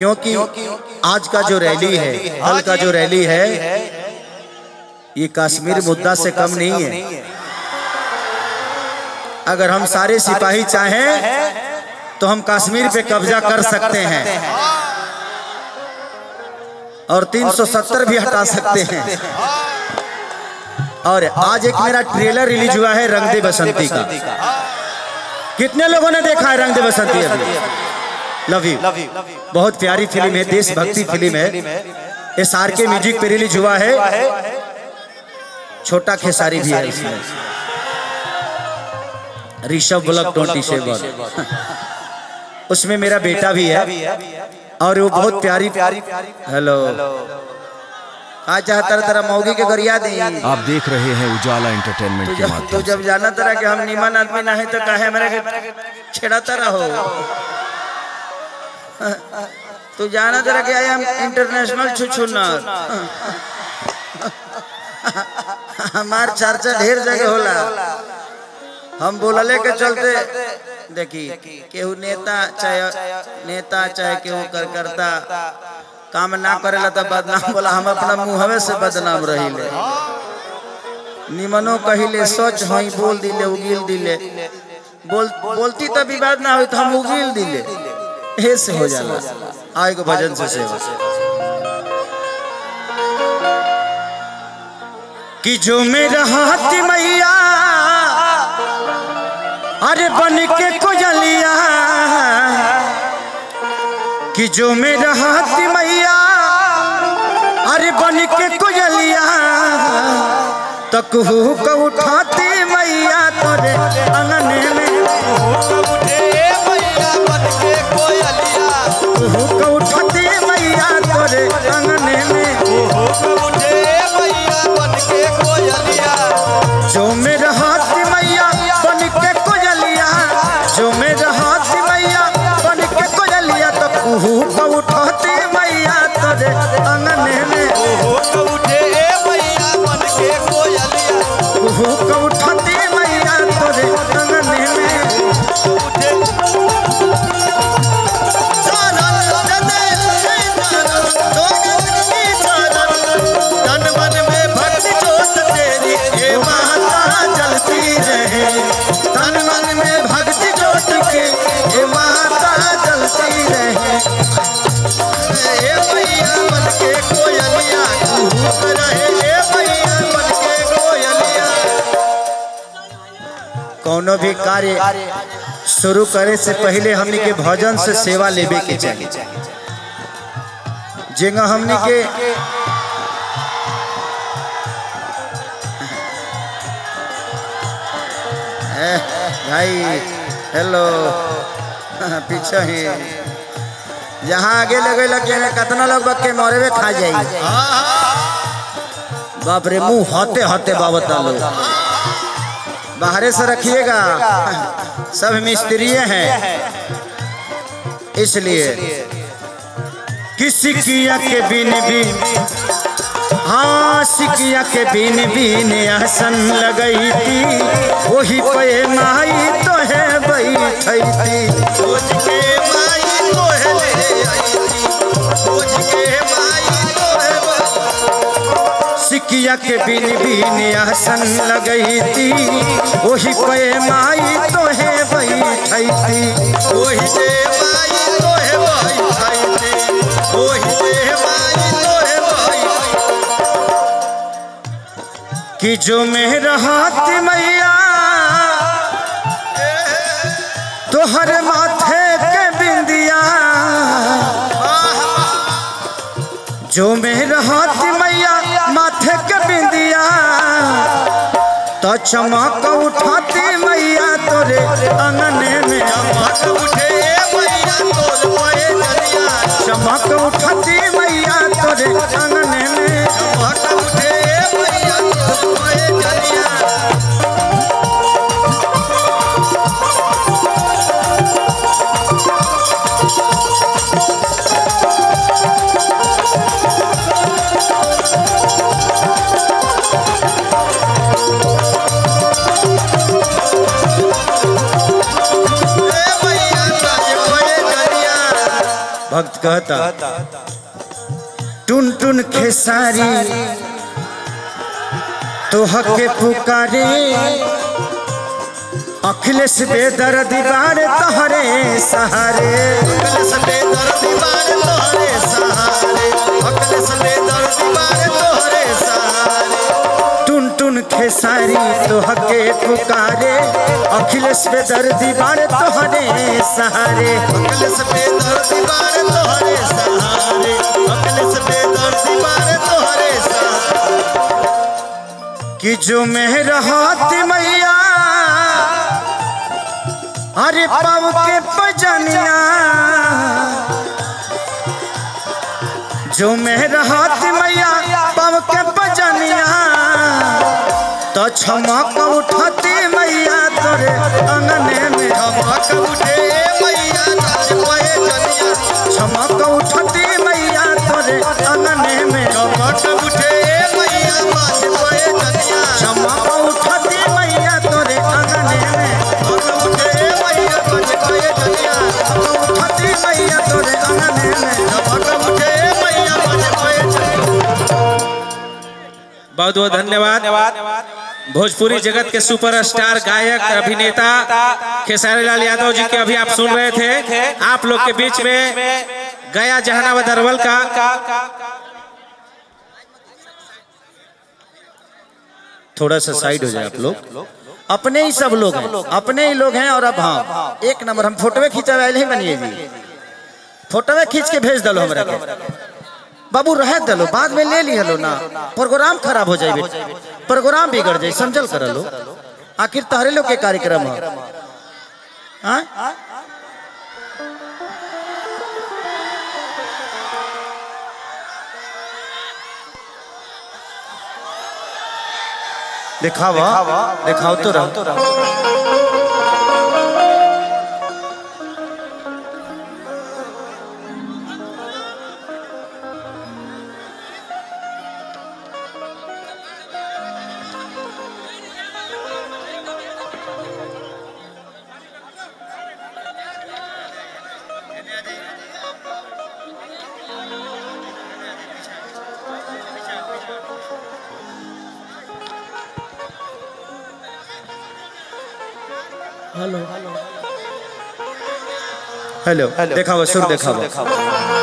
क्योंकि आज का जो रैली है कल का जो रैली है ये कश्मीर मुद्दा से कम नहीं है। अगर हम सारे सिपाही चाहें तो हम कश्मीर पे कब्जा कर सकते हैं। और 370 भी हटा सकते हैं। और आज एक मेरा ट्रेलर रिलीज़ हुआ है रंग दे बसंती का। कितने लोगों ने देखा है रंग दे बसंती अभी? लव यू बहुत प्यारी फ़िल्म है देशभक्ति फ़िल्म है। एस आर के म्यूज़िक पे रिलीज़ हुआ है। छोटा खेसारी भी है इसमें। ऋषभ ब्लॉक ट्वेंटी सेवन उसमें मेरा बेटा भी है। और वो बहुत प्यारी प्यारी हेलो। आज चाहता तरह मौगी के गरिया दी आप देख रहे हैं उजाला एंटरटेनमेंट तो के जब, माध्यम तो जब जाना तरह कि हम निमन आदमी ना है तो काहे हमारे के छेड़ाता रहो तू जाना तरह कि आए हम इंटरनेशनल छुछुनर हमार चर्चा ढेर जगह होला। हम बोलले के चलते। देखी केहू नेता चाहे नेता चाहे केहू कर करता। काम ना करेला तो बदनाम बोला। हम अपना मुंहवे से बदनाम रहिले। निमनो कहिले सच हई बोल दिले उगिल दिले बोल बोलती तो विवाद ना हुई तो हम उगिल दिले। ऐसे हो जाला आए को भजन से सेवा। कि जो मेरा हाथ मैया अरे बन के कोयलिया कि जो मेरा हाथ मैया अरे बन के कोयलिया तक हु को उठाती मैया तोरे अंगने उठाती मैया तोरे अंगने में। कोनो भी कार्य शुरू करे से पहले हमनी के भजन से सेवा लेवे के चाहिए जेगा हमनी के भाई, हेलो, पीछे ही। जहाँ आगे लगे लगे कितना लोग बक के मोरे में खा जाई बाप रे, मुँह होते होते बाबत लोग बाहरे से रखिएगा। सब मिस्त्री हैं। इसलिए किसी किया के बिन बिन हाँ सिकिया के बिन बिन। आसन लगई थी। वही पे माई तो है बैठी थी। खोज के माई तो है ले आई थी। सिकिया के बिन बिन आसन लगई थी। वही पे माई तो है बैठी वही माई तो बैठी थी। वही माई तो बैठी कि जो मेरा हाथ मैया तोहर माथे के बिंदिया। जो मेरा हाथ मैया माथे बिंदिया। तो चमक उठाती मैया तोरे अंगने में। चमक उठाती मैया तोरे अंगने कहता टुन टुन खेसारी तो हके पुकारे, अखिलेश बेदर्द दीवार तोहरे सहारे अकल से बेदर्दी बारे तोहरे सहारे अकल से बेदर्दी बारे तोहरे सहारे टुन टुन खेसारी तो हके पुकारे अखिलेश बेदर्द बार तोहरे सहारे। अकल से दर्दी बारे तोहरे सहारे। अकल से बेदर्दी बारे तोहरे सहारे। कि जो में रहत मैया अरे पाव के पजनिया। जो में रहत मैया पाव के पजनिया। तो छमक उठती बहुत बहुत धन्यवाद। भोजपुरी जगत के सुपरस्टार गायक अभिनेता खेसारी लाल यादव जी के अभी आप सुन रहे थे। आप लोग के बीच में गया जहानाबाद अरवल का थोड़ा सा साइड हो जाए आप लोग। अपने ही सब लोग हैं। अपने ही लोग हैं और अब हाँ एक नंबर हम फोटोवे खींचा वाले ही बनिए जी। फोटोवे खींच के भेज दलो हमरा बाबू रह दलो बाद में ले लिहलो ना। प्रोग्राम खराब हो जाए प्रोग्राम बिगड़ जाए समझल कर लो। आखिर तहरे लोग के कार्यक्रम है। हाँ? दिखावा दिखाओ तो रहो। हेलो देखाओ सुर दिखावा